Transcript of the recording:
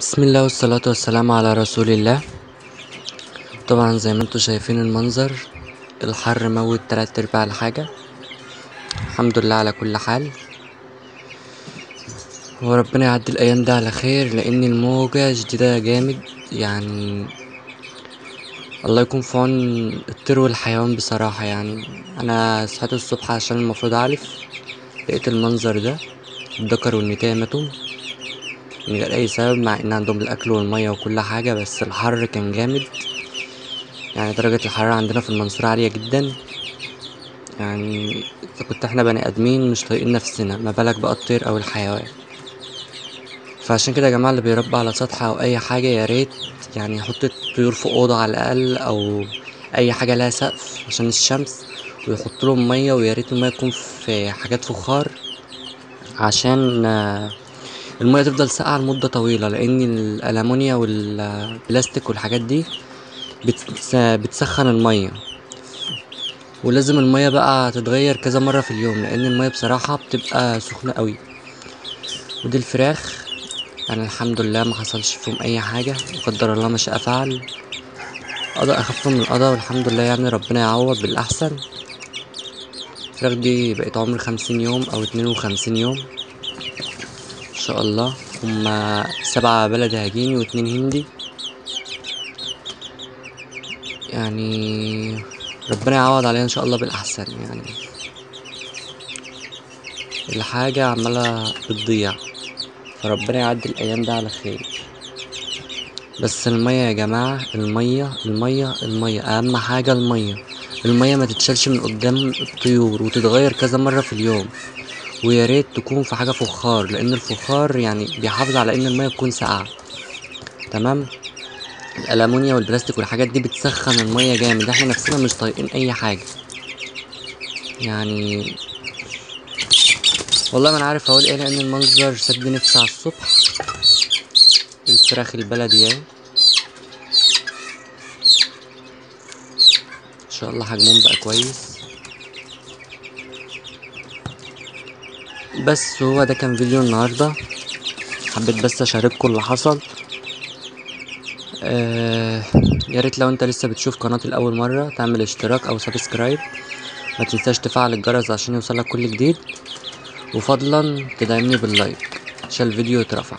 بسم الله والصلاة والسلام على رسول الله. طبعا زي ما أنتوا شايفين المنظر الحر موت تلات أرباع الحاجة. الحمد لله على كل حال. وربنا يعدي الأيام دي على خير لأن الموجة شديدة جامد. يعني الله يكون في عون الطير والحيوان بصراحة. يعني أنا صحيت الصبح عشان المفروض اعلف لقيت المنظر ده الدكر والنتاية ماتوا. من غير اي سبب مع إن عندهم الأكل والمية وكل حاجة بس الحر كان جامد. يعني درجة الحرارة عندنا في المنصورة عالية جدا. يعني إذا كنت إحنا بني آدمين مش طايقين نفسنا ما بالك بقى الطير أو الحيوان. فعشان كده يا جماعة اللي بيربى على سطح أو أي حاجة يا ريت يعني يحط الطيور في أوضة على الأقل أو أي حاجة لها سقف عشان الشمس ويحط لهم مية ويا ريت المية تكون في حاجات فخار عشان المية تفضل ساقعة لمدة طويلة لأن الألمونيا والبلاستيك والحاجات دي بتس- بتسخن المية. ولازم المية بقى تتغير كذا مرة في اليوم لأن المية بصراحة بتبقى سخنة قوي. ودي الفراخ. يعني الحمد لله ما حصلش فيهم أي حاجة وقدر الله ما شاء فعل. قضاء أخف من القضاء والحمد لله يعني ربنا يعوض بالأحسن. الفراخ دي بقت عمر خمسين يوم أو اتنين وخمسين يوم. شاء الله. هما سبعة بلدي هجيني واتنين هندي. يعني ربنا يعوض علينا إن شاء الله بالأحسن يعني. الحاجة عمالة بتضيع. فربنا يعدي الأيام دي على خير. بس المية يا جماعة المية المية المية. أهم حاجة المية. المية ما تتشالش من قدام الطيور وتتغير كذا مرة في اليوم. ويا ريت تكون في حاجة فخار لأن الفخار يعني بيحافظ على إن المية تكون ساقعة. تمام؟ الألمونيا والبلاستيك والحاجات دي بتسخن المية جامد إحنا نفسنا مش طايقين أي حاجة. يعني والله ما أنا عارف أقول إيه لأن المنظر سد نفسي على الصبح. الفراخ البلدي أهي. إن شاء الله حجمهم بقى كويس. بس هو ده كان فيديو النهاردة. حبيت بس أشارككم اللي حصل. آه يا ريت لو انت لسه بتشوف قناتي لأول مرة تعمل اشتراك أو subscribe. ما تنساش تفعل الجرس عشان يوصلك كل جديد. وفضلا تدعمني باللايك. عشان الفيديو يترفع.